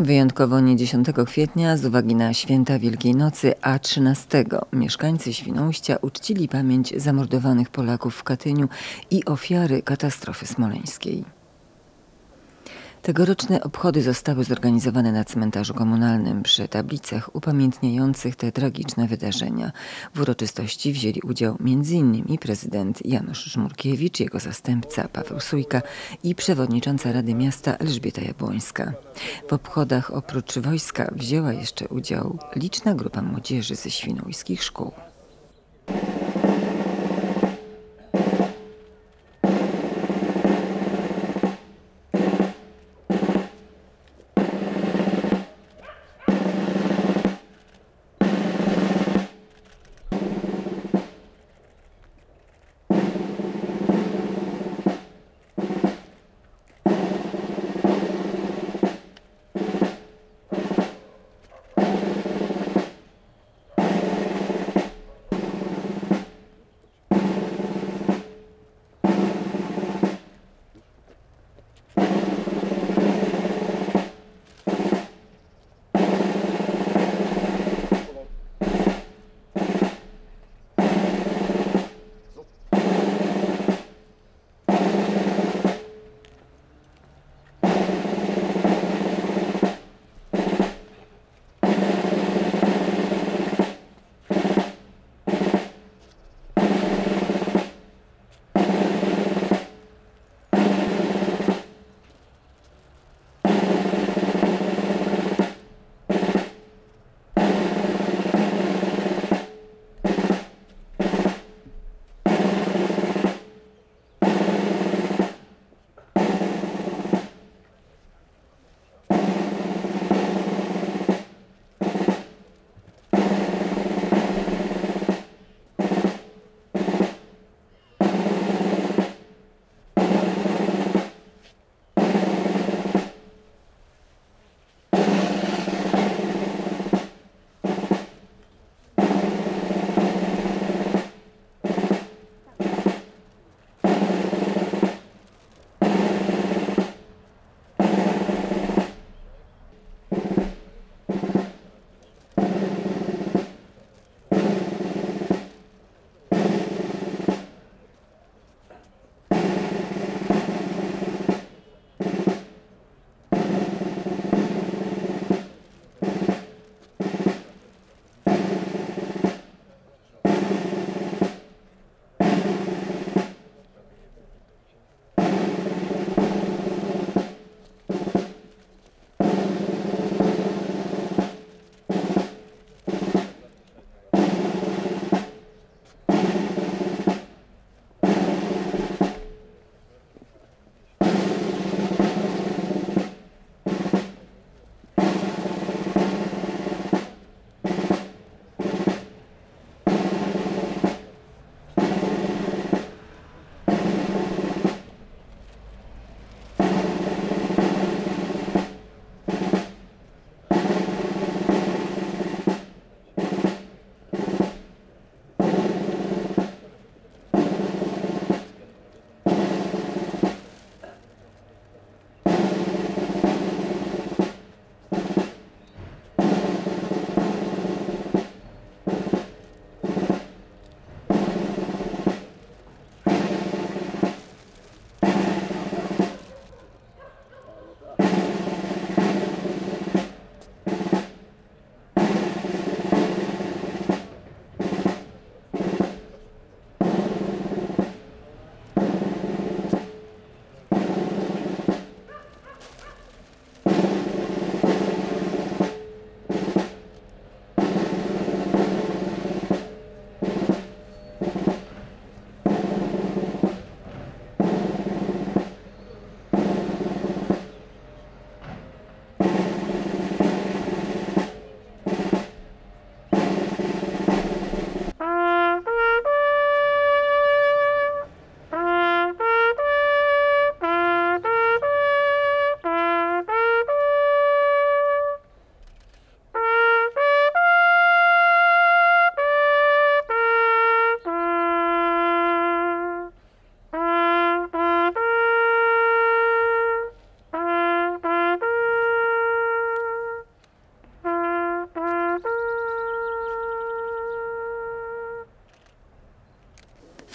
Wyjątkowo nie 10 kwietnia z uwagi na święta Wielkiej Nocy, a 13 mieszkańcy Świnoujścia uczcili pamięć zamordowanych Polaków w Katyniu i ofiary katastrofy smoleńskiej. Tegoroczne obchody zostały zorganizowane na cmentarzu komunalnym przy tablicach upamiętniających te tragiczne wydarzenia. W uroczystości wzięli udział m.in. prezydent Janusz Żmurkiewicz, jego zastępca Paweł Sujka i przewodnicząca Rady Miasta Elżbieta Jabłońska. W obchodach oprócz wojska wzięła jeszcze udział liczna grupa młodzieży ze świnoujskich szkół.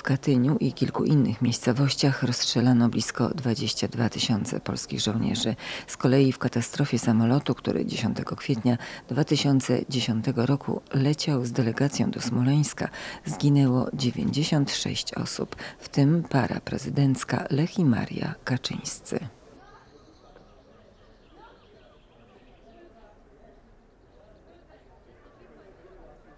Katyniu i kilku innych miejscowościach rozstrzelano blisko 22 tysiące polskich żołnierzy. Z kolei w katastrofie samolotu, który 10 kwietnia 2010 roku leciał z delegacją do Smoleńska, zginęło 96 osób, w tym para prezydencka Lech i Maria Kaczyńscy.